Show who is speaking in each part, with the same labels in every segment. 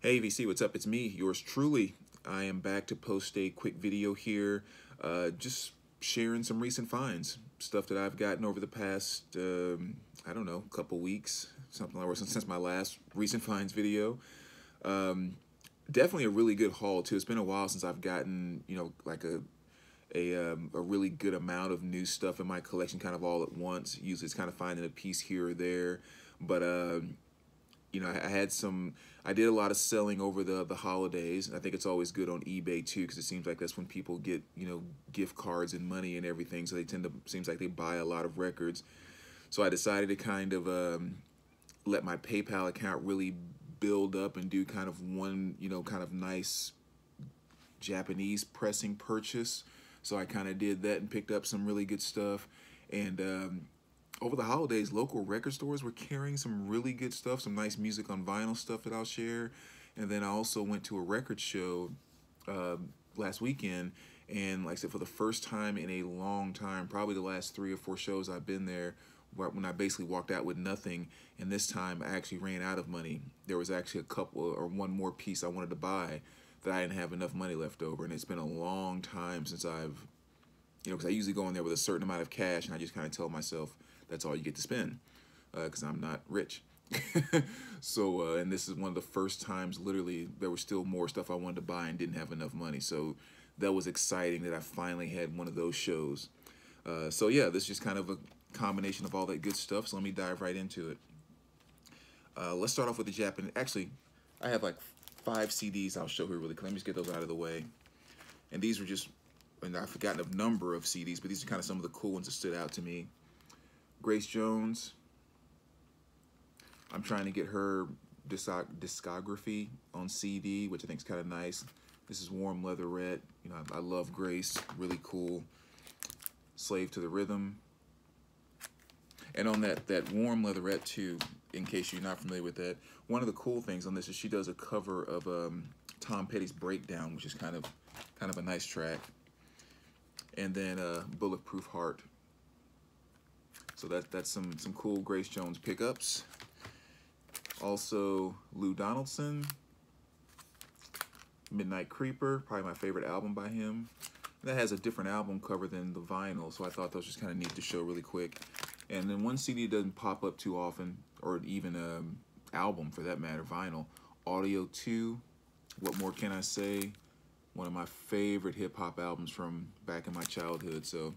Speaker 1: Hey VC, what's up? It's me, yours truly. I am back to post a quick video here, uh, just sharing some recent finds, stuff that I've gotten over the past, um, I don't know, couple weeks, something like that, since my last recent finds video. Um, definitely a really good haul too. It's been a while since I've gotten, you know, like a a, um, a really good amount of new stuff in my collection kind of all at once. Usually it's kind of finding a piece here or there, but um, you know, I, had some, I did a lot of selling over the, the holidays. I think it's always good on eBay too, because it seems like that's when people get, you know, gift cards and money and everything. So they tend to, seems like they buy a lot of records. So I decided to kind of um, let my PayPal account really build up and do kind of one, you know, kind of nice Japanese pressing purchase so I kind of did that and picked up some really good stuff. And um, over the holidays, local record stores were carrying some really good stuff, some nice music on vinyl stuff that I'll share. And then I also went to a record show uh, last weekend. And like I said, for the first time in a long time, probably the last three or four shows I've been there, when I basically walked out with nothing. And this time I actually ran out of money. There was actually a couple or one more piece I wanted to buy that I didn't have enough money left over. And it's been a long time since I've, you know, because I usually go in there with a certain amount of cash and I just kind of tell myself that's all you get to spend because uh, I'm not rich. so, uh, and this is one of the first times literally there was still more stuff I wanted to buy and didn't have enough money. So that was exciting that I finally had one of those shows. Uh, so yeah, this is just kind of a combination of all that good stuff. So let me dive right into it. Uh, let's start off with the Japanese. Actually, I have like five CDs I'll show here really quick. Let me just get those out of the way. And these were just, and I've forgotten a number of CDs, but these are kind of some of the cool ones that stood out to me. Grace Jones. I'm trying to get her discography on CD, which I think is kind of nice. This is Warm Leatherette. You know, I, I love Grace. Really cool. Slave to the Rhythm. And on that, that Warm Leatherette, too, in case you're not familiar with that, one of the cool things on this is she does a cover of um, Tom Petty's Breakdown, which is kind of kind of a nice track. And then uh, Bulletproof Heart. So that that's some some cool Grace Jones pickups. Also Lou Donaldson, Midnight Creeper, probably my favorite album by him. That has a different album cover than the vinyl, so I thought that was just kind of neat to show really quick. And then one CD doesn't pop up too often, or even um, album for that matter, vinyl. Audio 2, What More Can I Say? One of my favorite hip hop albums from back in my childhood. So,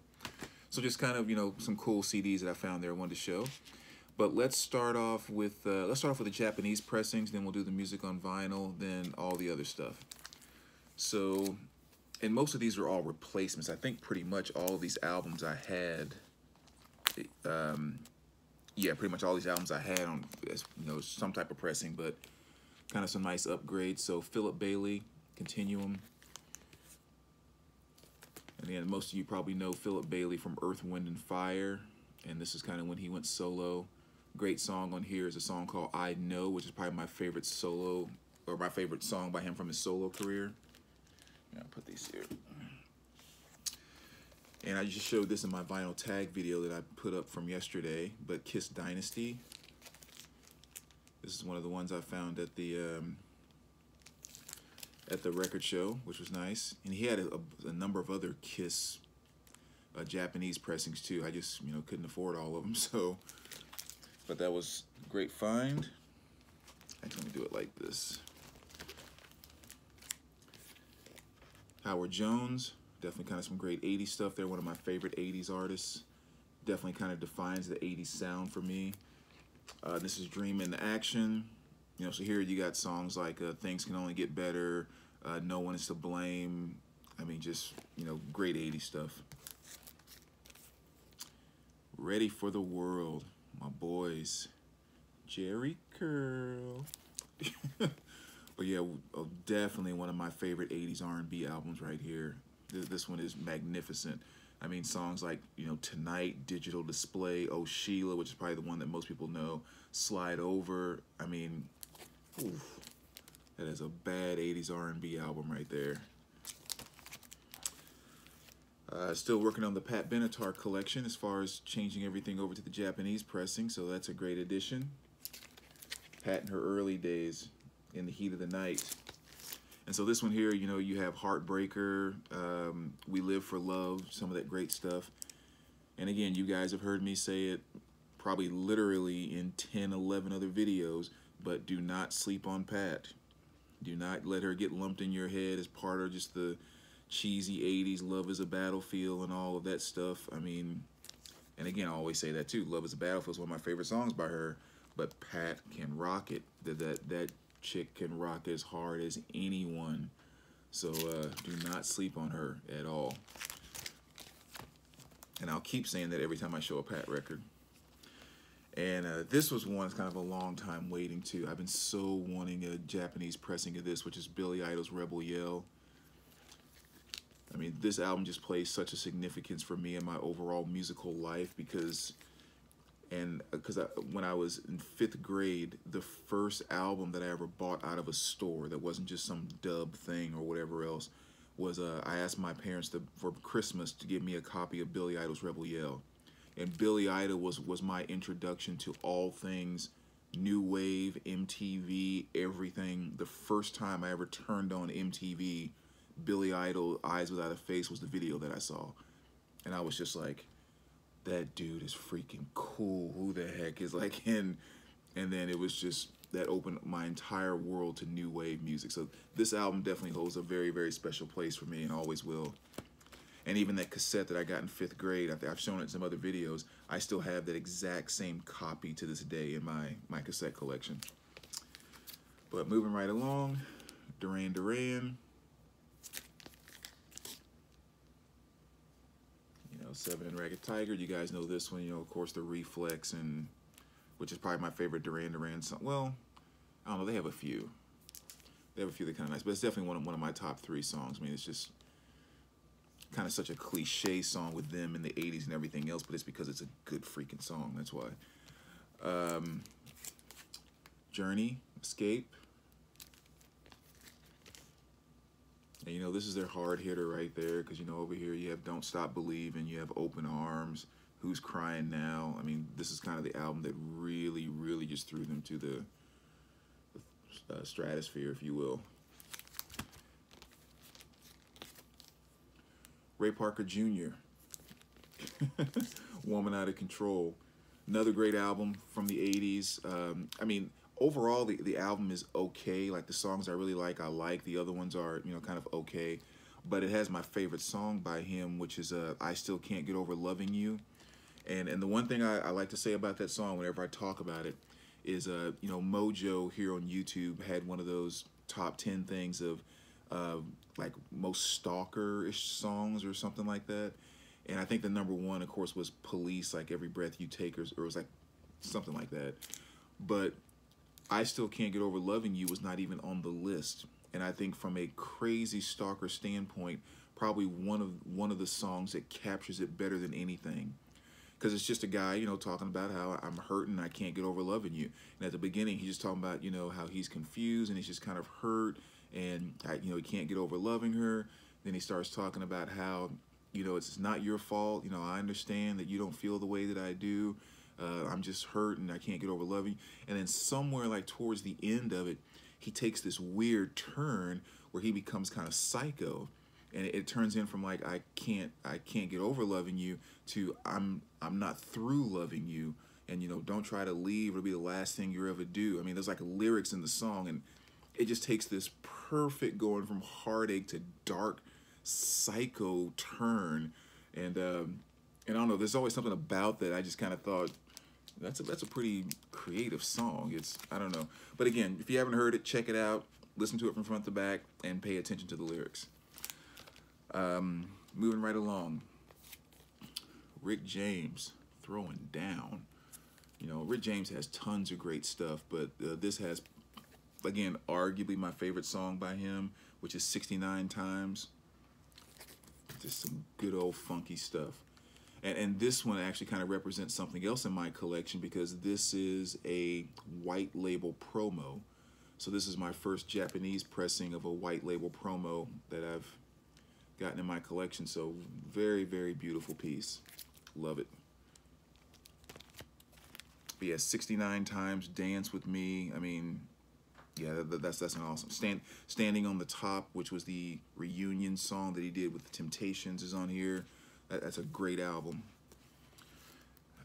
Speaker 1: so just kind of, you know, some cool CDs that I found there I wanted to show. But let's start off with, uh, let's start off with the Japanese pressings, then we'll do the music on vinyl, then all the other stuff. So, and most of these are all replacements. I think pretty much all these albums I had um, yeah, pretty much all these albums I had on, you know, some type of pressing, but kind of some nice upgrades. So Philip Bailey, Continuum. And most of you probably know Philip Bailey from Earth, Wind, and Fire. And this is kind of when he went solo. Great song on here is a song called I Know, which is probably my favorite solo, or my favorite song by him from his solo career. Yeah, I'll put these here. And I just showed this in my vinyl tag video that I put up from yesterday, but Kiss Dynasty. This is one of the ones I found at the um, at the record show, which was nice. And he had a, a number of other Kiss uh, Japanese pressings too. I just you know couldn't afford all of them, so. But that was great find. Let me do it like this. Howard Jones. Definitely kind of some great 80s stuff there. One of my favorite 80s artists. Definitely kind of defines the 80s sound for me. Uh, this is Dream in Action. You know, so here you got songs like uh, Things Can Only Get Better, uh, No One Is to Blame. I mean, just, you know, great 80s stuff. Ready for the World, my boys. Jheri curl. but yeah, definitely one of my favorite 80s R&B albums right here. This one is magnificent. I mean, songs like, you know, Tonight, Digital Display, Oh Sheila, which is probably the one that most people know, Slide Over. I mean, oof, that is a bad 80s R&B album right there. Uh, still working on the Pat Benatar collection as far as changing everything over to the Japanese pressing, so that's a great addition. Pat in her early days. in the heat of the night. And so this one here, you know, you have Heartbreaker, um, We Live for Love, some of that great stuff. And again, you guys have heard me say it probably literally in 10, 11 other videos, but do not sleep on Pat. Do not let her get lumped in your head as part of just the cheesy 80s Love is a Battlefield and all of that stuff. I mean, and again, I always say that too. Love is a Battlefield is one of my favorite songs by her, but Pat can rock it. That that that chick can rock as hard as anyone. So uh, do not sleep on her at all. And I'll keep saying that every time I show a Pat record. And uh, this was one that's kind of a long time waiting too. I've been so wanting a Japanese pressing of this, which is Billy Idol's Rebel Yell. I mean, this album just plays such a significance for me in my overall musical life because, and because uh, when I was in fifth grade, the first album that I ever bought out of a store that wasn't just some dub thing or whatever else was uh, I asked my parents to, for Christmas to give me a copy of Billy Idol's Rebel Yell and Billy Idol was was my introduction to all things new wave, MTV, everything. The first time I ever turned on MTV, Billy Idol Eyes Without a Face was the video that I saw. And I was just like, that dude is freaking cool. Who the heck is like and and then it was just that opened my entire world to new wave music. So this album definitely holds a very, very special place for me and always will. And even that cassette that I got in fifth grade, I've shown it in some other videos, I still have that exact same copy to this day in my, my cassette collection. But moving right along, Duran Duran. You know, Seven and Ragged Tiger, you guys know this one, you know, of course, the Reflex, and which is probably my favorite Duran Duran song. Well, I don't know, they have a few. They have a few that kind of nice, but it's definitely one of, one of my top three songs. I mean, it's just kind of such a cliche song with them in the 80s and everything else, but it's because it's a good freaking song. That's why. Um, Journey, Escape. And you know, this is their hard hitter right there because you know, over here you have Don't Stop Believing, you have Open Arms, Who's Crying Now. I mean, this is kind of the album that really, really just threw them to the, uh, stratosphere, if you will. Ray Parker Jr. Woman Out of Control. Another great album from the 80s. Um, I mean, overall, the, the album is okay. Like, the songs I really like, I like. The other ones are, you know, kind of okay. But it has my favorite song by him, which is uh, I Still Can't Get Over Loving You. And, and the one thing I, I like to say about that song whenever I talk about it is, uh, you know, Mojo here on YouTube had one of those top 10 things of uh, like most stalker-ish songs or something like that. And I think the number one, of course, was Police, like Every Breath You Take, or, or it was like something like that. But I Still Can't Get Over Loving You was not even on the list. And I think from a crazy stalker standpoint, probably one of one of the songs that captures it better than anything. Because it's just a guy, you know, talking about how I'm hurting, I can't get over loving you. And at the beginning, he's just talking about, you know, how he's confused and he's just kind of hurt and you know he can't get over loving her. Then he starts talking about how you know it's not your fault. You know I understand that you don't feel the way that I do. Uh, I'm just hurt and I can't get over loving. And then somewhere like towards the end of it, he takes this weird turn where he becomes kind of psycho and it, it, turns in from like I can't I can't get over loving you to I'm I'm not through loving you and you know don't try to leave it'll be the last thing you ever do I mean there's like lyrics in the song and it just takes this perfect going from heartache to dark psycho turn. And um, and I don't know there's always something about that I just kind of thought that's a, that's a pretty creative song. It's I don't know. But again if you haven't heard it check it out. Listen to it from front to back and pay attention to the lyrics. Um, moving right along. Rick James throwing down. You know Rick James has tons of great stuff but uh, this has again, arguably my favorite song by him, which is 69 Times. Just some good old funky stuff. And, and this one actually kind of represents something else in my collection because this is a white label promo. So this is my first Japanese pressing of a white label promo that I've gotten in my collection. So very, very beautiful piece. Love it. But yeah, 69 times Dance With Me. I mean, yeah, that, that's that's an awesome stand. Standing on the top, which was the reunion song that he did with the Temptations, is on here. That, that's a great album.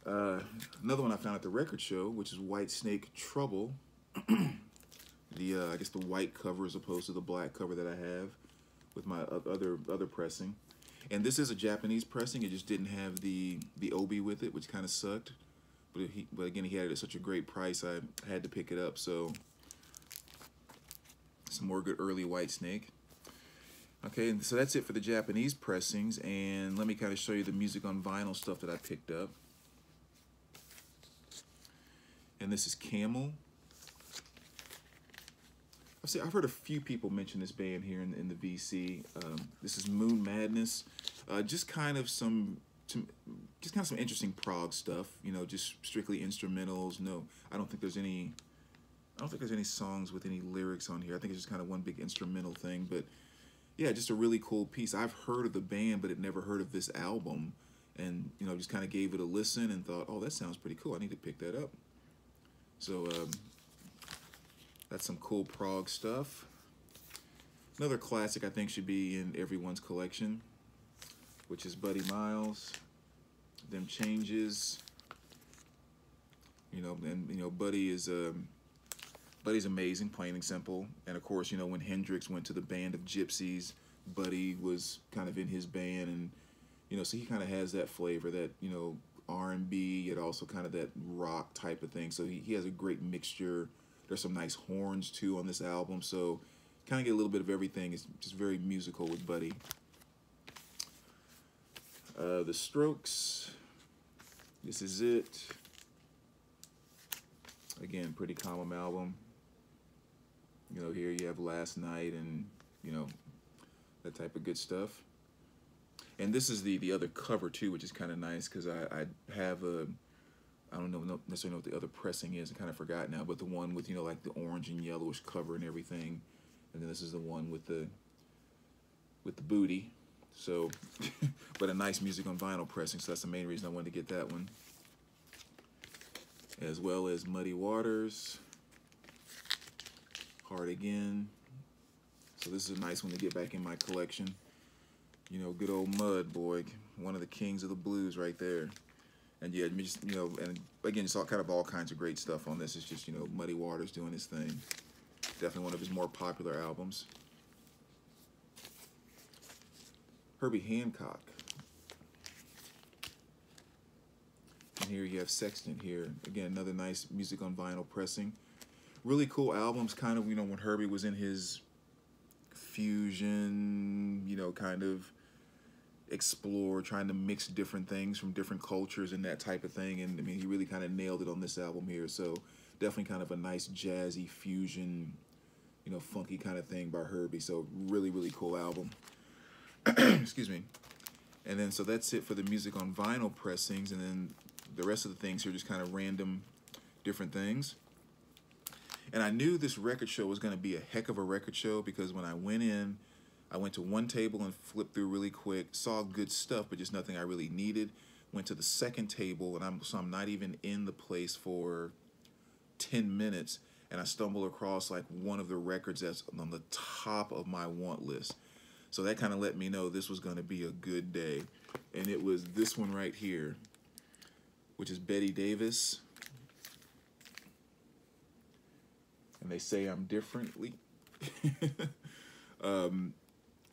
Speaker 1: Uh, another one I found at the record show, which is Whitesnake Trouble. the uh, I guess the white cover as opposed to the black cover that I have with my other other pressing. And this is a Japanese pressing. It just didn't have the the obi with it, which kind of sucked. But he, but again, he had it at such a great price, I had to pick it up. So some more good early Whitesnake. Okay, and so that's it for the Japanese pressings. And let me kind of show you the music on vinyl stuff that I picked up. And this is Camel. I've, seen, I've heard a few people mention this band here in, in the VC. Um, this is Moon Madness. Uh, just kind of some, some, just kind of some interesting prog stuff. You know, just strictly instrumentals. No, I don't think there's any I don't think there's any songs with any lyrics on here. I think it's just kind of one big instrumental thing. But yeah, just a really cool piece. I've heard of the band, but had never heard of this album. And, you know, just kind of gave it a listen and thought, oh, that sounds pretty cool. I need to pick that up. So um, that's some cool prog stuff. Another classic I think should be in everyone's collection, which is Buddy Miles. Them Changes. You know, and, you know, Buddy is... Um, Buddy's amazing, plain and simple. And of course, you know, when Hendrix went to the Band of Gypsys, Buddy was kind of in his band and you know, so he kind of has that flavor that, you know, R&B, yet also kind of that rock type of thing. So he, he has a great mixture. There's some nice horns too on this album. So kind of get a little bit of everything. It's just very musical with Buddy. Uh, the Strokes. This is it. Again, pretty common album. You know, here you have Last Night and, you know, that type of good stuff. And this is the, the other cover, too, which is kind of nice because I, I have a, I don't know necessarily know what the other pressing is. I kind of forgot now, but the one with, you know, like the orange and yellowish cover and everything. And then this is the one with the, with the booty. So, but a nice music on vinyl pressing. So that's the main reason I wanted to get that one. As well as Muddy Waters. Hard Again. So this is a nice one to get back in my collection. You know, good old Mud, boy. One of the kings of the blues right there. And yeah, just, you know, and again, it's all kind of all kinds of great stuff on this. It's just, you know, Muddy Waters doing his thing. Definitely one of his more popular albums. Herbie Hancock. And here you have Sextant here. Again, another nice music on vinyl pressing really cool albums, kind of, you know, when Herbie was in his fusion, you know, kind of explore, trying to mix different things from different cultures and that type of thing. And I mean, he really kind of nailed it on this album here. So definitely kind of a nice jazzy fusion, you know, funky kind of thing by Herbie. So really, really cool album. Excuse me. And then, so that's it for the music on vinyl pressings. And then the rest of the things are just kind of random different things. And I knew this record show was going to be a heck of a record show because when I went in, I went to one table and flipped through really quick, saw good stuff, but just nothing I really needed. Went to the second table, and I'm so I'm not even in the place for 10 minutes, and I stumble across like one of the records that's on the top of my want list. So that kind of let me know this was going to be a good day. And it was this one right here, which is Betty Davis. And they say I'm differently. um,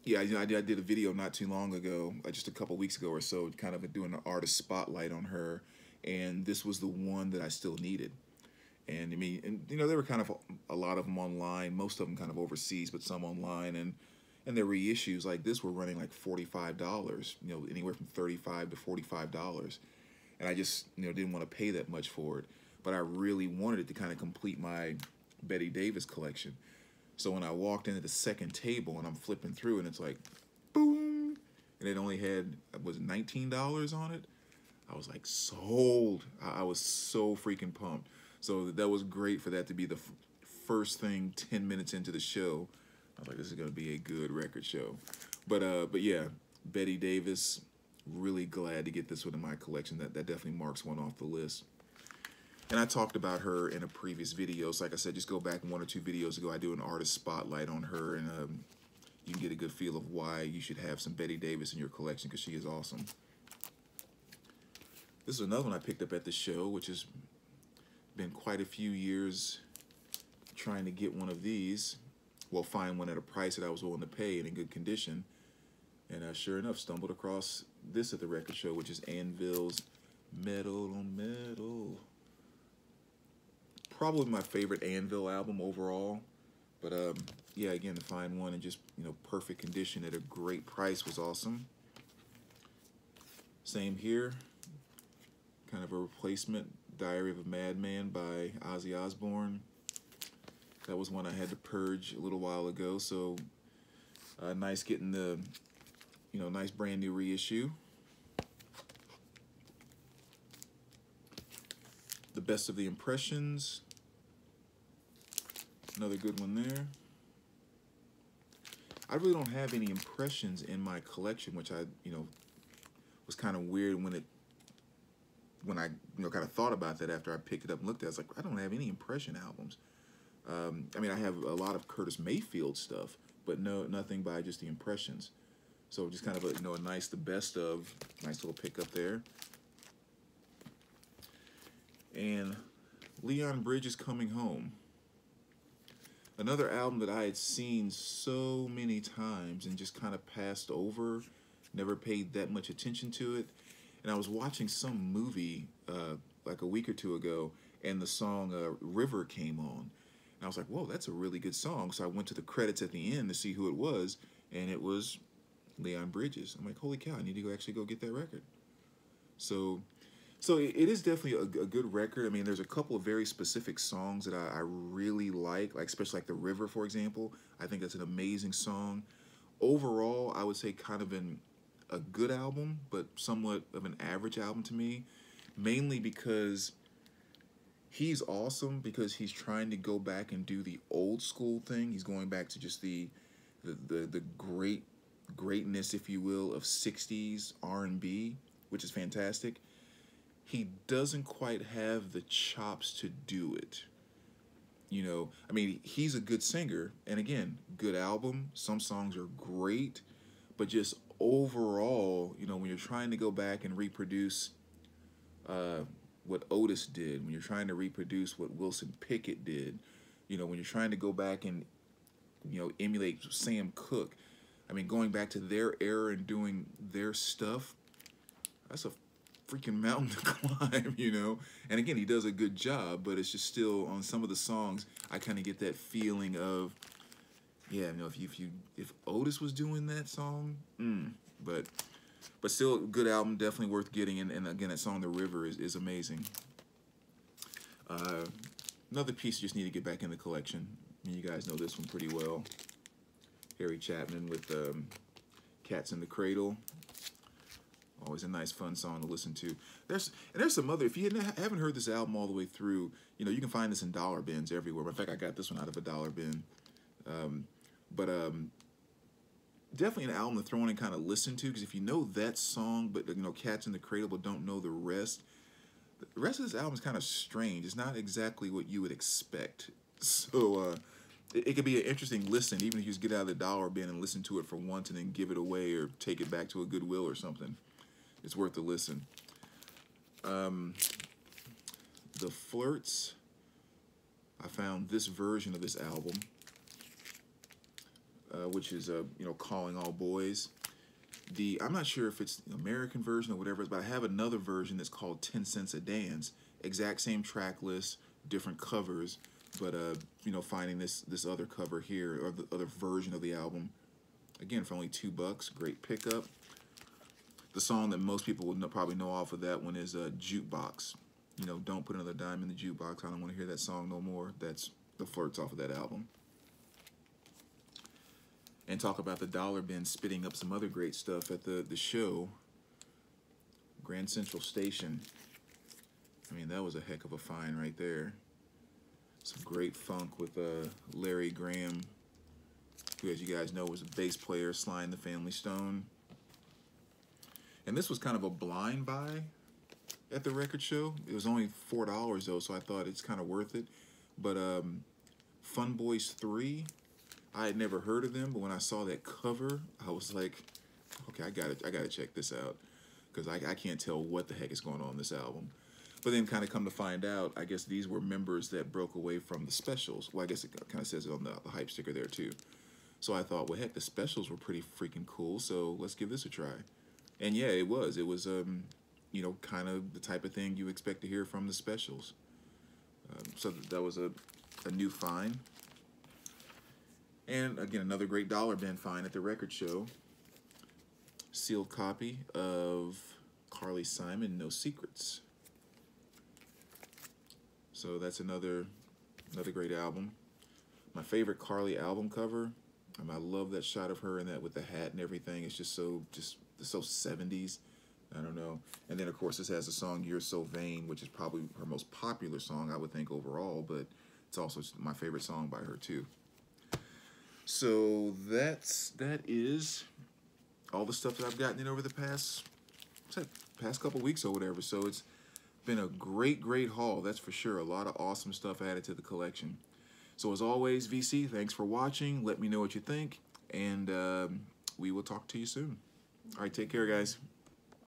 Speaker 1: yeah, you know, I did, I did a video not too long ago, uh, just a couple weeks ago or so, kind of doing an artist spotlight on her, and this was the one that I still needed. And I mean, and you know, there were kind of a, a lot of them online, most of them kind of overseas, but some online, and and their reissues like this were running like forty five dollars, you know, anywhere from thirty five to forty five dollars, and I just you know didn't want to pay that much for it, but I really wanted it to kind of complete my Betty Davis collection. So when I walked into the second table and I'm flipping through and it's like, boom, and it only had, was $19 on it? I was like, sold. I, was so freaking pumped. So that was great for that to be the first thing 10 minutes into the show. I was like, this is going to be a good record show. But uh, but yeah, Betty Davis, really glad to get this one in my collection. That, that definitely marks one off the list. And I talked about her in a previous video. So like I said, just go back one or two videos ago. I do an artist spotlight on her, and um, you can get a good feel of why you should have some Betty Davis in your collection because she is awesome. This is another one I picked up at the show, which has been quite a few years trying to get one of these. Well, find one at a price that I was willing to pay and in good condition. And uh, sure enough, stumbled across this at the record show, which is Anvil's Metal on Metal. Probably my favorite Anvil album overall. But um, yeah, again, to find one in just you know perfect condition at a great price was awesome. Same here, kind of a replacement, Diary of a Madman by Ozzy Osbourne. That was one I had to purge a little while ago, so uh, nice getting the, you know, nice brand new reissue. Best of the Impressions. Another good one there. I really don't have any impressions in my collection, which I, you know, was kind of weird when it, when I, you know, kind of thought about that after I picked it up and looked at it. I was like, I don't have any impression albums. Um, I mean, I have a lot of Curtis Mayfield stuff, but no, nothing by just the impressions. So just kind of a, you know, a nice, the best of, nice little pickup there. And Leon Bridges Coming Home. Another album that I had seen so many times and just kind of passed over, never paid that much attention to it. And I was watching some movie uh, like a week or two ago, and the song uh, River came on. And I was like, whoa, that's a really good song. So I went to the credits at the end to see who it was, and it was Leon Bridges. I'm like, holy cow, I need to go actually go get that record. So so it is definitely a, a, good record. I mean, there's a couple of very specific songs that I, I, really like, like especially like The River, for example. I think that's an amazing song. Overall, I would say kind of an, a good album, but somewhat of an average album to me, mainly because he's awesome because he's trying to go back and do the old school thing. He's going back to just the the the, the great greatness, if you will, of 60s R&B, which is fantastic he doesn't quite have the chops to do it. You know, I mean, he's a good singer, and again, good album. Some songs are great, but just overall, you know, when you're trying to go back and reproduce uh, what Otis did, when you're trying to reproduce what Wilson Pickett did, you know, when you're trying to go back and, you know, emulate Sam Cooke, I mean, going back to their era and doing their stuff, that's a freaking mountain to climb, you know. And again, he does a good job, but it's just still on some of the songs, I kind of get that feeling of, yeah, you know, if you if you if Otis was doing that song, mm, but but still good album, definitely worth getting. And, and again, that song "The River" is is amazing. Uh, another piece you just need to get back in the collection. you guys know this one pretty well. Harry Chapin with um, "Cats in the Cradle." Always a nice, fun song to listen to. There's and there's some other. If you haven't heard this album all the way through, you know you can find this in dollar bins everywhere. In fact, I got this one out of a dollar bin. Um, but um, definitely an album to throw in and kind of listen to because if you know that song, but you know Cats in the Cradle, but don't know the rest, the rest of this album is kind of strange. It's not exactly what you would expect. So uh, it, it could be an interesting listen, even if you just get out of the dollar bin and listen to it for once and then give it away or take it back to a Goodwill or something it's worth a listen. Um, the Flirts, I found this version of this album, uh, which is, uh, you know, Calling All Boys. The I'm not sure if it's the American version or whatever, but I have another version that's called 10 Cents a Dance. Exact same track list, different covers, but, uh, you know, finding this, this other cover here, or the other version of the album, again, for only two bucks, great pickup the song that most people would know, probably know off of that one is uh, Jukebox. You know, Don't Put Another Dime in the Jukebox. I don't want to hear that song no more. That's the flirts off of that album. And talk about the dollar bin spitting up some other great stuff at the, the show. Graham Central Station. I mean, that was a heck of a find right there. Some great funk with uh, Larry Graham, who, as you guys know, was a bass player, Sly and the Family Stone. And this was kind of a blind buy at the record show. It was only four dollars though, so I thought it's kind of worth it. But um, Fun Boys Three, I had never heard of them, but when I saw that cover, I was like, okay, I got to I got to check this out because I, I can't tell what the heck is going on in this album. But then, kind of come to find out, I guess these were members that broke away from the specials. Well, I guess it kind of says it on the, the hype sticker there too. So I thought, well, heck, the specials were pretty freaking cool. So let's give this a try. And yeah, it was. It was, um, you know, kind of the type of thing you expect to hear from the specials. Um, so that was a, a new find. And again, another great dollar bin find at the record show. Sealed copy of Carly Simon, No Secrets. So that's another another great album. My favorite Carly album cover. Um, I love that shot of her and that with the hat and everything. It's just so just so 70s. I don't know. And then of course this has the song "You're So Vain," which is probably her most popular song I would think overall, but it's also my favorite song by her too. So that's that is all the stuff that I've gotten in over the past past couple weeks or whatever. So it's been a great, great haul, that's for sure. A lot of awesome stuff added to the collection. So as always, VC, thanks for watching. Let me know what you think, and um, we will talk to you soon. All right, take care, guys.